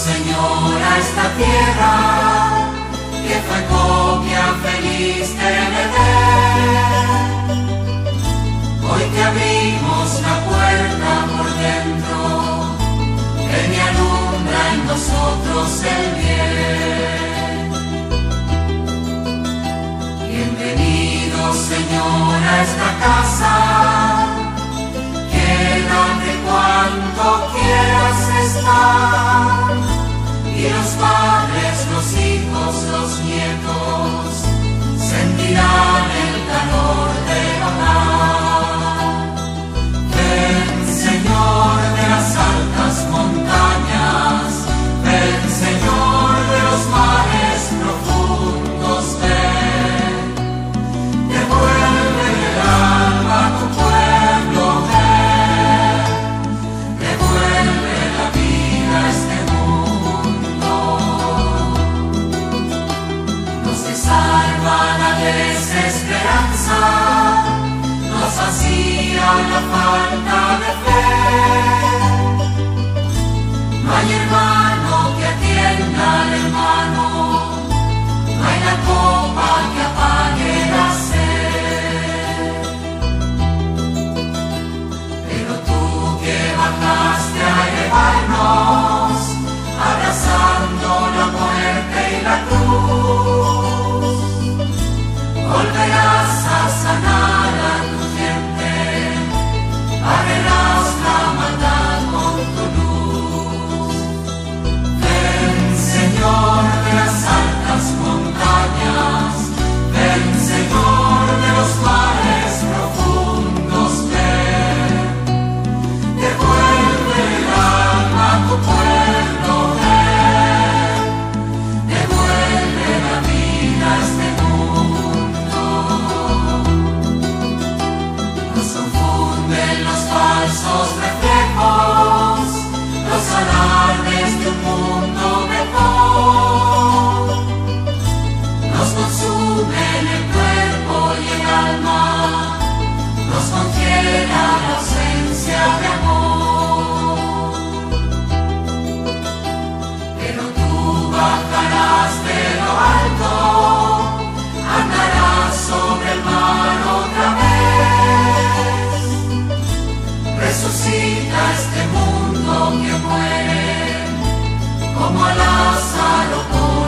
Señor a esta tierra que fue copia feliz de Edén. Hoy te abrimos la puerta por dentro, que me alumbra en nosotros el bien. Bienvenido Señor a esta Deus vai. Falta Este mundo que muere como Lázaro.